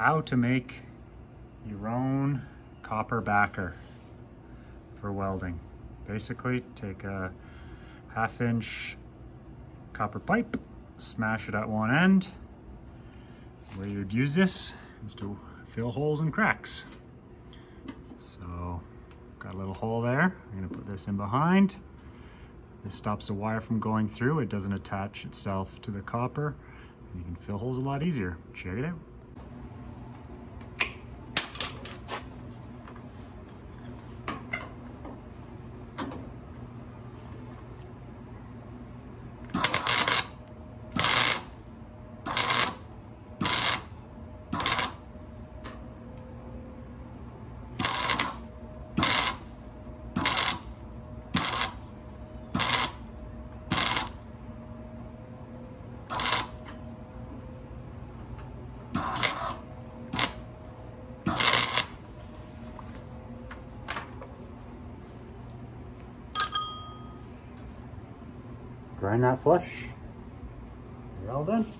how to make your own copper backer for welding. Basically, take a half inch copper pipe, smash it at one end. The way you'd use this is to fill holes and cracks. So, got a little hole there. I'm gonna put this in behind. This stops the wire from going through. It doesn't attach itself to the copper. You can fill holes a lot easier. Check it out. Grind that flush. You're all done.